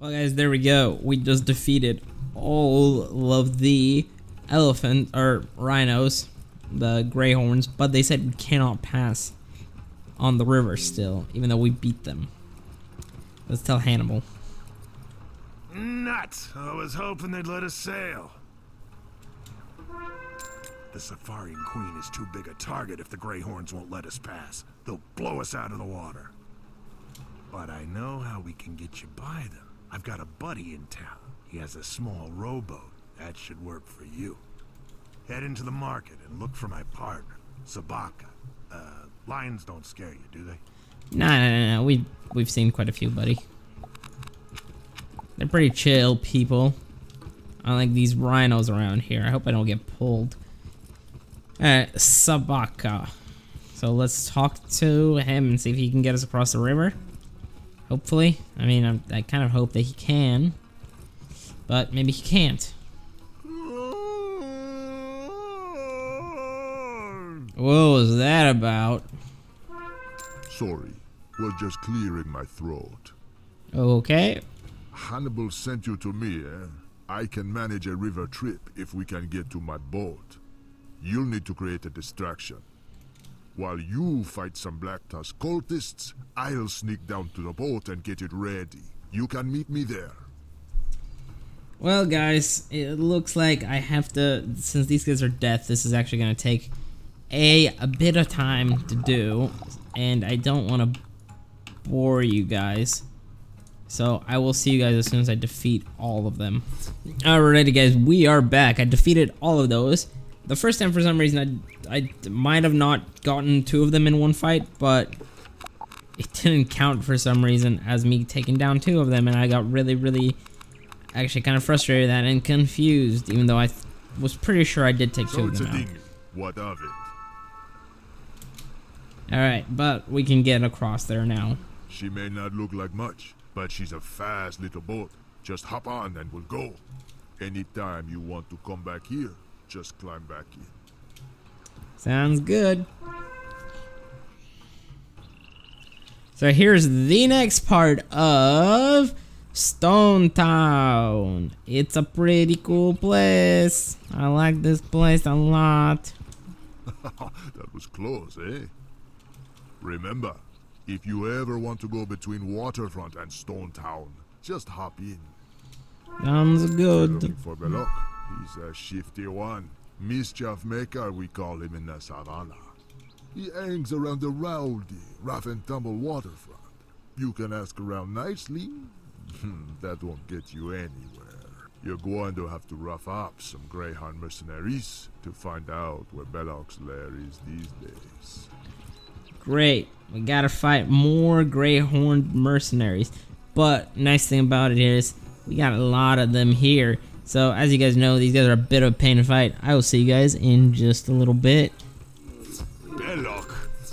Well guys, there we go. We just defeated all of the elephant or rhinos, the greyhorns, but they said we cannot pass on the river still, even though we beat them. Let's tell Hannibal. Nuts! I was hoping they'd let us sail. The Safarian Queen is too big a target if the Greyhorns won't let us pass. They'll blow us out of the water. But I know how we can get you by them. I've got a buddy in town. He has a small rowboat. That should work for you. Head into the market and look for my partner, Sabaka. Uh, lions don't scare you, do they? Nah, nah, nah. We we've seen quite a few, buddy. They're pretty chill people. I like these rhinos around here. I hope I don't get pulled. Alright, Sabaka. So let's talk to him and see if he can get us across the river. Hopefully. I mean, I'm, I kind of hope that he can. But maybe he can't. What was that about? Sorry, was just clearing my throat. Okay. Hannibal sent you to me, eh? I can manage a river trip if we can get to my boat. You'll need to create a distraction. While you fight some Black Tusk cultists, I'll sneak down to the boat and get it ready. You can meet me there. Well, guys, it looks like I have to, since these guys are death, this is actually going to take a, a bit of time to do, and I don't want to bore you guys. So I will see you guys as soon as I defeat all of them. Alrighty guys, we are back. I defeated all of those. The first time for some reason I, I might have not gotten two of them in one fight, but it didn't count for some reason as me taking down two of them and I got really, really actually kind of frustrated that and confused even though I was pretty sure I did take two So of it's a them out. What of it? Alright, but we can get across there now. She may not look like much, but she's a fast little boat. Just hop on and we'll go. Anytime you want to come back here, just climb back in. Sounds good. So here's the next part of Stone Town. It's a pretty cool place. I like this place a lot. that was close, eh? Remember, if you ever want to go between Waterfront and Stone Town, just hop in. Sounds good. He's a shifty one. Mischief maker, we call him in the savannah. He hangs around the rowdy, rough and tumble waterfront. You can ask around nicely. Hmm, that won't get you anywhere. You're going to have to rough up some Greyhorn mercenaries to find out where Belloq's lair is these days. Great. We gotta fight more Greyhorn mercenaries. But nice thing about it is we got a lot of them here. So as you guys know, these guys are a bit of a pain to fight. I will see you guys in just a little bit. Belloq,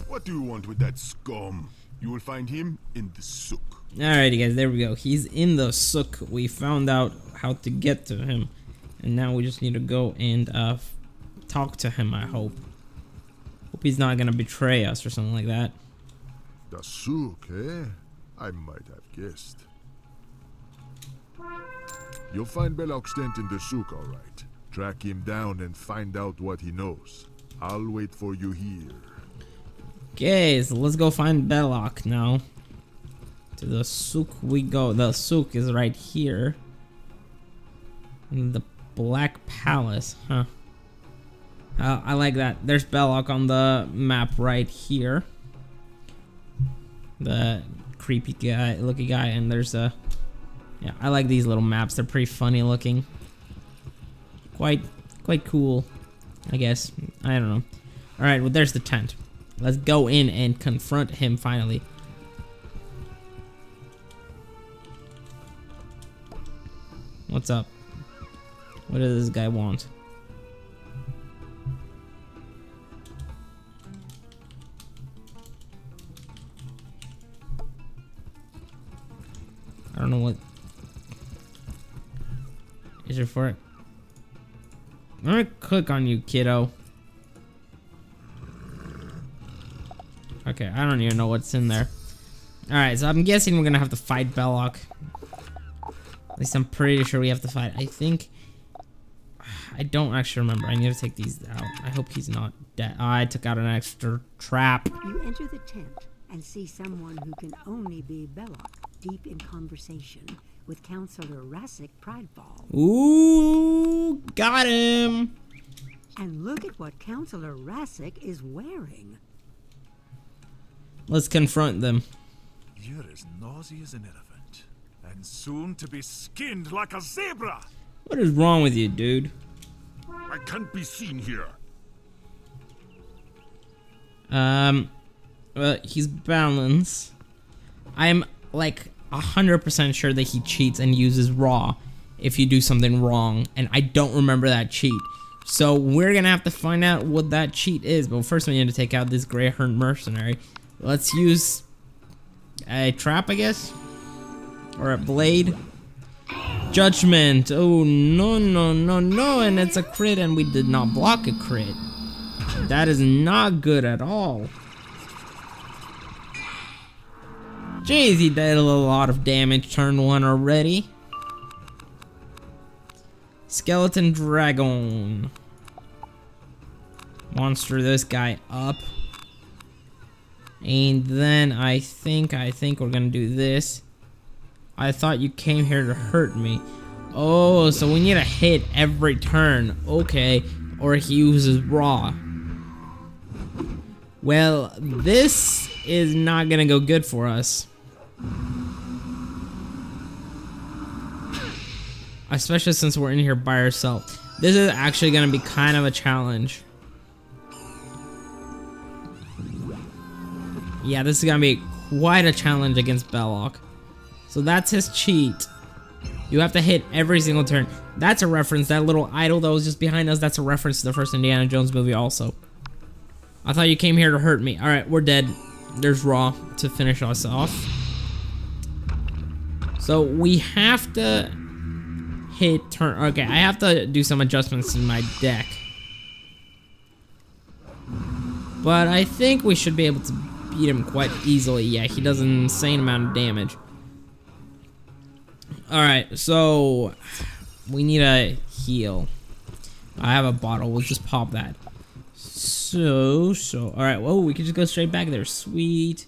what do you want with that scum? You will find him in the souk. Alrighty guys, there we go. He's in the souk. We found out how to get to him. And now we just need to go and uh, talk to him, I hope. Hope he's not gonna betray us or something like that. The souk, eh? I might have guessed. You'll find Belloq's tent in the souk, all right. Track him down and find out what he knows. I'll wait for you here. Okay, so let's go find Belloq now. To the souk we go. The souk is right here. In the Black Palace, huh? Uh, I like that. There's Belloq on the map right here. The creepy guy, looking guy, and there's a. Yeah, I like these little maps. They're pretty funny looking. Quite, quite cool. I guess. I don't know. All right, well, there's the tent. Let's go in and confront him finally. What's up? What does this guy want? It for it? I'm gonna click on you, kiddo. Okay, I don't even know what's in there. Alright, so I'm guessing we're gonna have to fight Belloq. At least I'm pretty sure we have to fight. I think... I don't actually remember. I need to take these out. I hope he's not dead. Oh, I took out an extra trap. You enter the tent and see someone who can only be Belloq deep in conversation with Counselor Rasik Pridefall. Ooh, got him. And look at what Counselor Rasik is wearing. Let's confront them. You're as noisy as an elephant, and soon to be skinned like a zebra. What is wrong with you, dude? I can't be seen here. Um, well, he's balanced. I'm like a hundred percent sure that he cheats and uses Ra if you do something wrong, and I don't remember that cheat. So we're gonna have to find out what that cheat is. But first, we need to take out this Greyhorn mercenary. Let's use a trap, I guess, or a blade. Judgment. Oh no no no no! And it's a crit, and we did not block a crit. That is not good at all. Jeez, he did a lot of damage turn one already. Skeleton Dragon. Monster this guy up. And then I think, I think we're gonna do this. I thought you came here to hurt me. Oh, so we need to hit every turn. Okay. Or he uses Ra. Well, this is not gonna go good for us. Especially since we're in here by ourselves. This is actually gonna be kind of a challenge. Yeah, this is gonna be quite a challenge against Belloq. So that's his cheat. You have to hit every single turn. That's a reference. That little idol that was just behind us, that's a reference to the first Indiana Jones movie also. I thought you came here to hurt me. Alright, we're dead. There's Ra to finish us off. So we have to hit turn. Okay, I have to do some adjustments in my deck. But I think we should be able to beat him quite easily. Yeah, he does an insane amount of damage. Alright, so we need a heal. I have a bottle. We'll just pop that. So, so. Alright, whoa, we can just go straight back there. Sweet.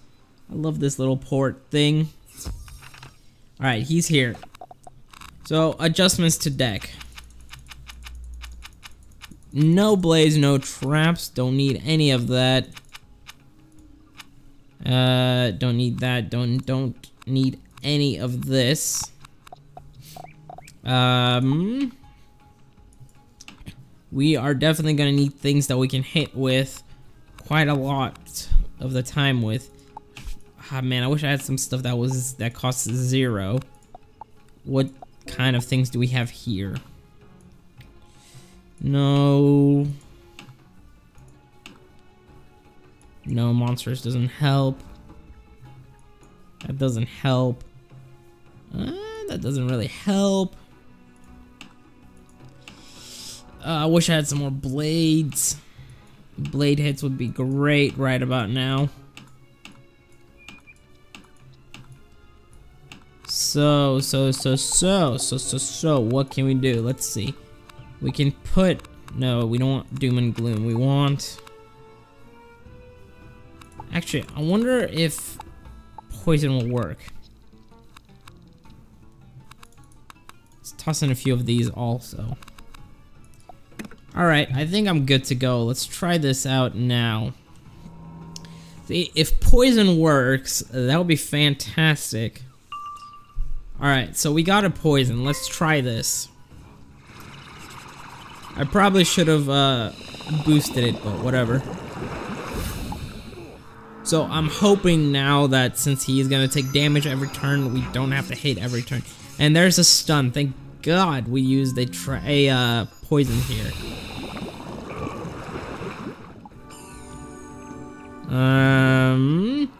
I love this little port thing. Alright, he's here. So, adjustments to deck. No blaze, no traps. Don't need any of that. Uh, don't need that. Don't don't need any of this. Um, we are definitely gonna need things that we can hit with quite a lot of the time with. Ah, man, I wish I had some stuff that was that costs zero. What kind of things do we have here? No. No, monsters doesn't help. That doesn't help. Uh, that doesn't really help. Uh, I wish I had some more blades. Blade hits would be great right about now. So, so, so, so, so, so, so, what can we do? Let's see. We can put, no, we don't want doom and gloom. We want, actually, I wonder if poison will work. Let's toss in a few of these also. Alright, I think I'm good to go. Let's try this out now. See, if poison works, that would be fantastic. Alright, so we got a poison. Let's try this. I probably should have uh, boosted it, but whatever. So I'm hoping now that since he is going to take damage every turn, we don't have to hit every turn. And there's a stun. Thank God we used a, a uh, poison here. Um.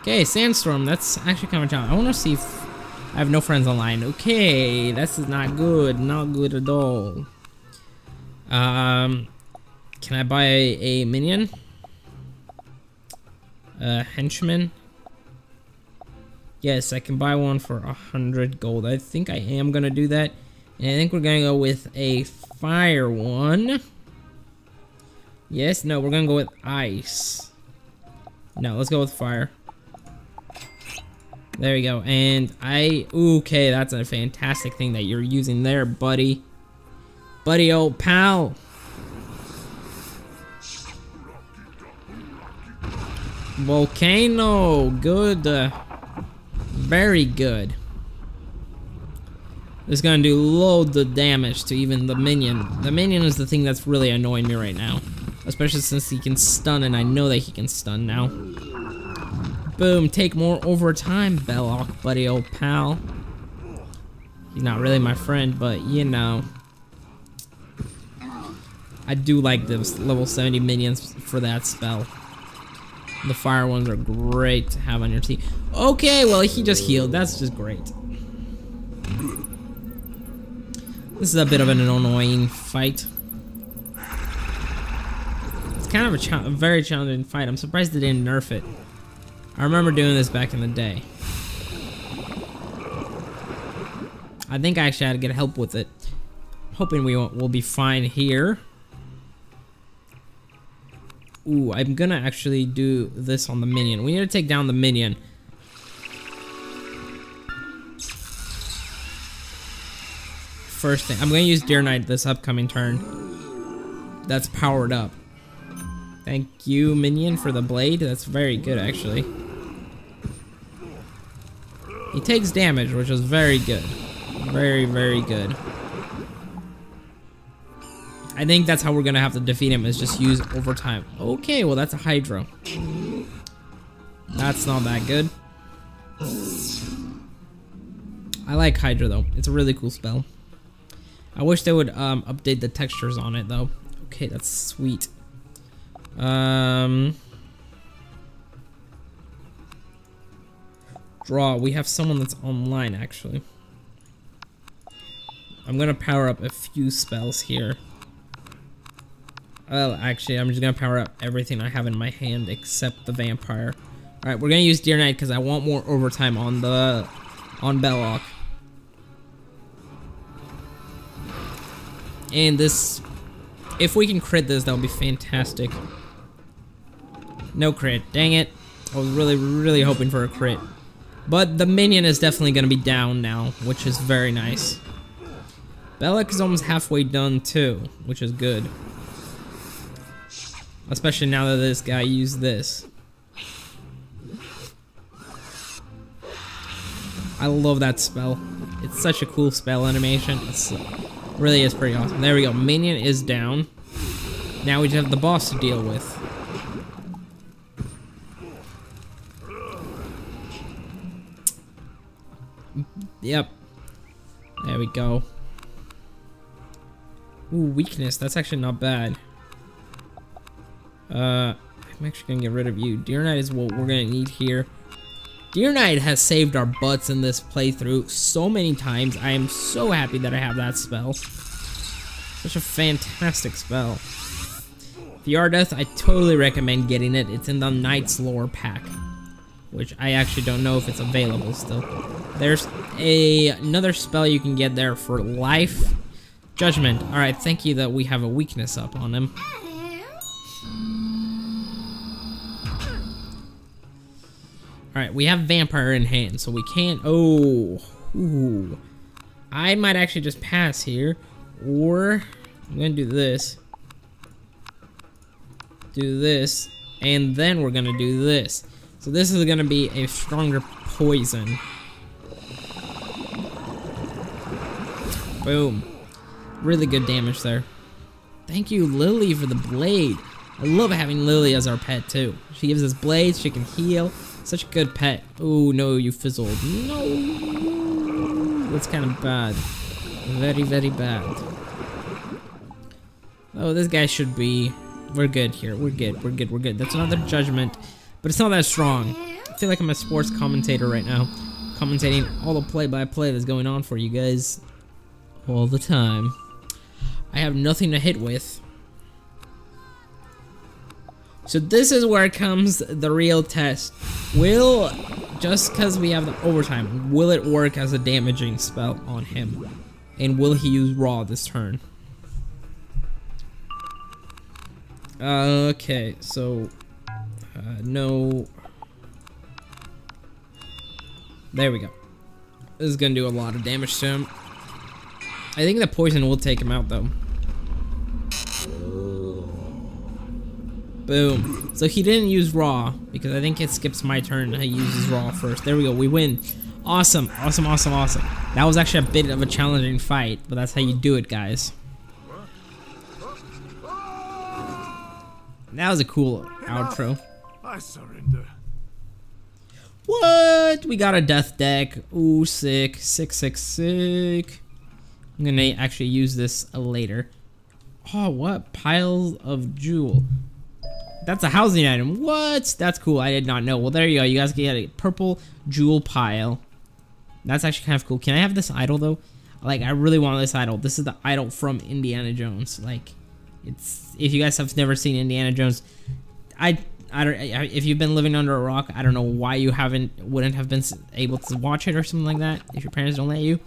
Okay, sandstorm. That's actually kind of a challenge. I want to see if I have no friends online. Okay, this is not good. Not good at all. Um, can I buy a, minion? A henchman? Yes, I can buy one for a hundred gold. I think I am gonna do that. And I think we're gonna go with a fire one. Yes, no, we're gonna go with ice. No, let's go with fire. There we go. And I, okay, that's a fantastic thing that you're using there, buddy. Buddy, old pal. Volcano, good. Uh, very good. It's gonna do loads of damage to even the minion. The minion is the thing that's really annoying me right now. Especially since he can stun, and I know that he can stun now. Boom, take more overtime, Belloq, buddy old pal. He's not really my friend, but you know. I do like those level 70 minions for that spell. The fire ones are great to have on your team. Okay, well, he just healed. That's just great. This is a bit of an annoying fight. It's kind of a, a very challenging fight. I'm surprised they didn't nerf it. I remember doing this back in the day. I think I actually had to get help with it. Hoping we will we'll be fine here. Ooh, I'm gonna actually do this on the minion. We need to take down the minion. First thing, I'm gonna use Deer Knight this upcoming turn. That's powered up. Thank you, minion, for the blade. That's very good, actually. He takes damage, which is very good. Very, very good. I think that's how we're gonna have to defeat him is just use overtime. Okay, well that's a Hydro. That's not that good. I like Hydra though. It's a really cool spell. I wish they would um, update the textures on it though. Okay, that's sweet. Um, draw. We have someone that's online actually. I'm gonna power up a few spells here. Well, actually, I'm just gonna power up everything I have in my hand except the vampire. All right, we're gonna use Deer Knight because I want more overtime on the on Belloq. And this, if we can crit this, that would be fantastic. No crit, dang it. I was really, really hoping for a crit. But the minion is definitely gonna be down now, which is very nice. Belloq is almost halfway done too, which is good. Especially now that this guy used this. I love that spell. It's such a cool spell animation. It's really is pretty awesome. There we go. Minion is down. Now we just have the boss to deal with. Yep. There we go. Ooh, weakness. That's actually not bad. Uh, I'm actually gonna get rid of you. Deer Knight is what we're gonna need here. Deer Knight has saved our butts in this playthrough so many times. I am so happy that I have that spell. Such a fantastic spell. The Ardeth, I totally recommend getting it. It's in the Knight's Lore pack. Which I actually don't know if it's available still. There's a another spell you can get there for life. Judgment. Alright, thank you that we have a weakness up on him. Alright, we have Vampire in hand, so we can't... Oh, ooh. I might actually just pass here. Or, I'm going to do this. Do this. And then we're going to do this. So this is to be a stronger poison. Boom. Really good damage there. Thank you, Lily, for the blade. I love having Lily as our pet, too. She gives us blades, she can heal. Such a good pet. Oh, no, you fizzled. No! That's kind of bad. Very, very bad. Oh, this guy should be... We're good here. We're good. We're good. We're good. That's another judgment. But it's not that strong. I feel like I'm a sports commentator right now. Commentating all the play-by-play -play that's going on for you guys. All the time. I have nothing to hit with. So this is where comes the real test. Will just because we have the overtime, will it work as a damaging spell on him? And will he use Ra this turn? Okay, so uh, no. There we go. This is gonna do a lot of damage to him. I think the poison will take him out though. Boom. So he didn't use Ra because I think it skips my turn. He uses Ra first. There we go. We win. Awesome. Awesome. Awesome. Awesome. That was actually a bit of a challenging fight, but that's how you do it, guys. That was a cool outro. I surrender. What? We got a death deck. Ooh, sick. Sick, sick, sick. I'm gonna actually use this later. Oh, what? Piles of jewel. That's a housing item. What? That's cool. I did not know. Well, there you go. You guys get a purple jewel pile. That's actually kind of cool. Can I have this idol, though? Like, I really want this idol. This is the idol from Indiana Jones. Like, it's... If you guys have never seen Indiana Jones, I... I don't. If you've been living under a rock, I don't know why you haven't, wouldn't have been able to watch it or something like that. If your parents don't let you,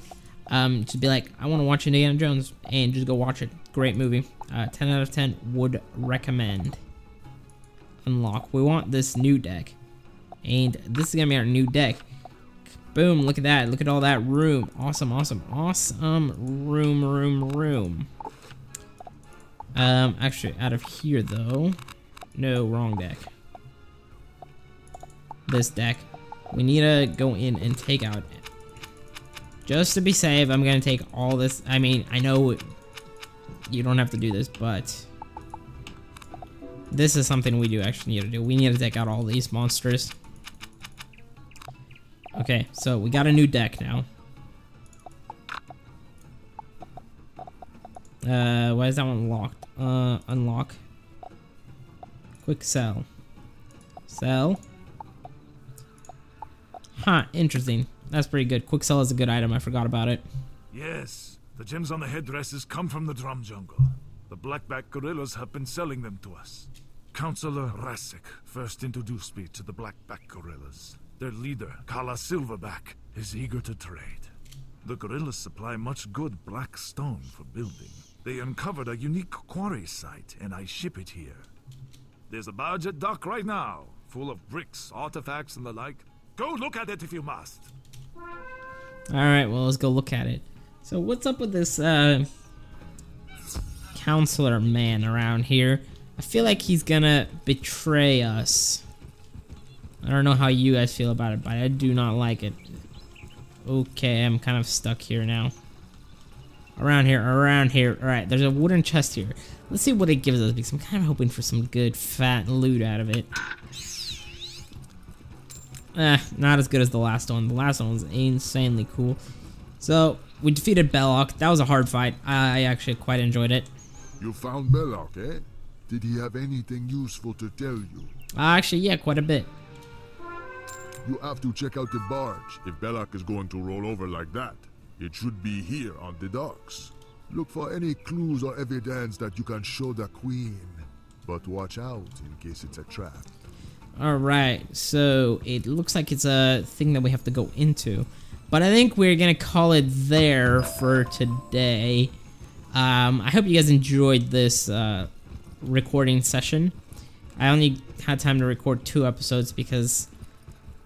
um, just be like, I want to watch Indiana Jones, and just go watch it. Great movie. Uh, 10 out of 10 would recommend unlock. We want this new deck. And this is gonna be our new deck. Boom, look at that. Look at all that room. Awesome, awesome, awesome room, room, room. Um, actually, out of here though. No, wrong deck. This deck. We need to go in and take out. Just to be safe, I'm gonna take all this. I mean, I know you don't have to do this, but this is something we do actually need to do. We need to take out all these monsters. Okay, so we got a new deck now. Uh, why is that one locked? Uh, unlock. Quick sell. Sell. Huh, interesting. That's pretty good. Quick sell is a good item. I forgot about it. Yes, the gems on the headdresses come from the drum jungle. The blackback gorillas have been selling them to us. Counselor Rasik first introduced me to the blackback gorillas. Their leader, Kala Silverback, is eager to trade. The gorillas supply much good black stone for building. They uncovered a unique quarry site, and I ship it here. There's a barge at dock right now, full of bricks, artifacts, and the like. Go look at it if you must. Alright, well, let's go look at it. So, what's up with this, uh, counselor man around here? I feel like he's gonna betray us. I don't know how you guys feel about it, but I do not like it. Okay, I'm kind of stuck here now. Around here, around here. Alright, there's a wooden chest here. Let's see what it gives us, because I'm kind of hoping for some good fat loot out of it. Eh, not as good as the last one. The last one was insanely cool. So, we defeated Belloq. That was a hard fight. I actually quite enjoyed it. You found Belloq, eh? Did he have anything useful to tell you? Uh, actually, yeah, quite a bit. You have to check out the barge. If Belloq is going to roll over like that, it should be here on the docks. Look for any clues or evidence that you can show the Queen. But watch out in case it's a trap. Alright, so it looks like it's a thing that we have to go into. But I think we're gonna call it there for today. Um, I hope you guys enjoyed this uh, recording session. I only had time to record two episodes because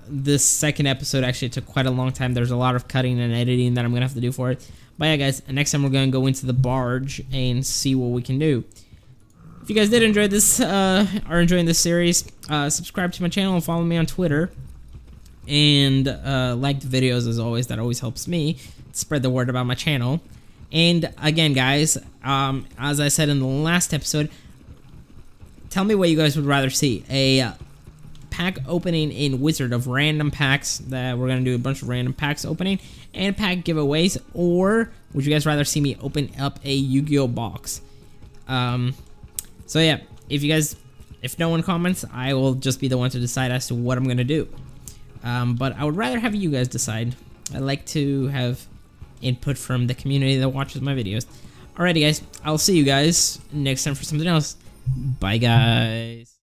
this second episode actually took quite a long time. There's a lot of cutting and editing that I'm gonna have to do for it. But yeah, guys, next time we're gonna go into the barge and see what we can do. If you guys did enjoy this, uh, are enjoying this series, uh, subscribe to my channel and follow me on Twitter. And uh, like the videos as always. That always helps me spread the word about my channel. And again, guys, um, as I said in the last episode, tell me what you guys would rather see: a pack opening in Wizard of random packs that we're gonna do a bunch of random packs opening and pack giveaways, or would you guys rather see me open up a Yu-Gi-Oh box? Um, so yeah, if you guys, if no one comments, I will just be the one to decide as to what I'm gonna do. Um, but I would rather have you guys decide. I like to have input from the community that watches my videos. Alrighty guys, I'll see you guys next time for something else. Bye guys.